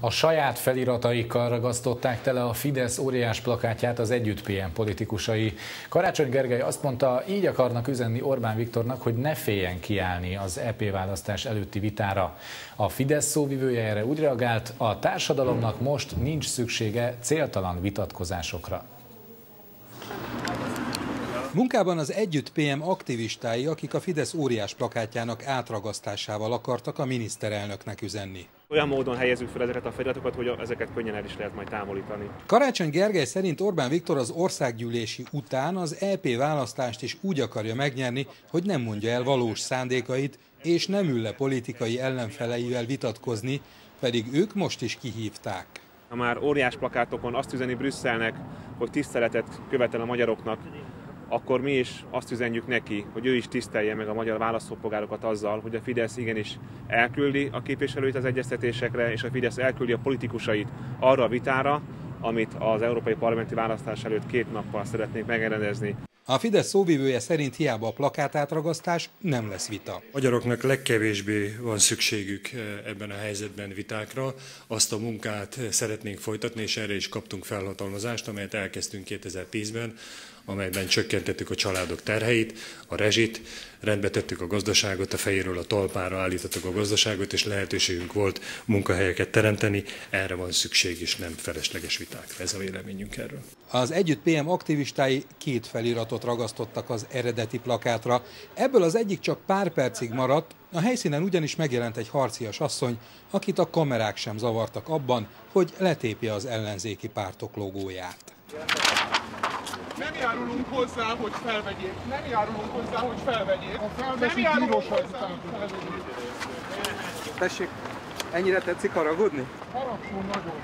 A saját felirataikkal ragasztották tele a Fidesz óriás plakátját az Együtt PM politikusai. Karácsony Gergely azt mondta, így akarnak üzenni Orbán Viktornak, hogy ne féljen kiállni az EP választás előtti vitára. A Fidesz szóvivője erre úgy reagált, a társadalomnak most nincs szüksége céltalan vitatkozásokra. Munkában az Együtt PM aktivistái, akik a Fidesz óriás plakátjának átragasztásával akartak a miniszterelnöknek üzenni. Olyan módon helyezzük fel ezeket a feliratokat, hogy ezeket könnyen el is lehet majd távolítani. Karácsony Gergely szerint Orbán Viktor az országgyűlési után az EP választást is úgy akarja megnyerni, hogy nem mondja el valós szándékait, és nem ül le politikai ellenfeleivel vitatkozni, pedig ők most is kihívták. Ha már óriás plakátokon azt üzeni Brüsszelnek, hogy tiszteletet követel a magyaroknak, akkor mi is azt üzenjük neki, hogy ő is tisztelje meg a magyar választópolgárokat azzal, hogy a Fidesz igenis elküldi a képviselőit az egyeztetésekre, és a Fidesz elküldi a politikusait arra a vitára, amit az európai parlamenti választás előtt két nappal szeretnénk megrendezni. A Fidesz szóvivője szerint hiába a plakátátragasztás nem lesz vita. Magyaroknak legkevésbé van szükségük eh, ebben a helyzetben vitákra. Azt a munkát szeretnénk folytatni, és erre is kaptunk felhatalmazást, amelyet elkezdtünk 2010-ben, amelyben csökkentettük a családok terheit, a rezsit, rendbe tettük a gazdaságot, a fejéről a talpára állítottuk a gazdaságot, és lehetőségünk volt munkahelyeket teremteni. Erre van szükség, és nem felesleges vitákra. Ez a véleményünk erről. Az Együtt PM aktivistái két feliratot ragasztottak az eredeti plakátra. Ebből az egyik csak pár percig maradt, a helyszínen ugyanis megjelent egy harcias asszony, akit a kamerák sem zavartak abban, hogy letépi az ellenzéki pártok logóját. Nem járulunk hozzá, hogy felvegyék. Nem járulunk hozzá, hogy felvegyék. A felveszik bíróság Tessék, ennyire tetszik haragudni? Haragszom nagyon.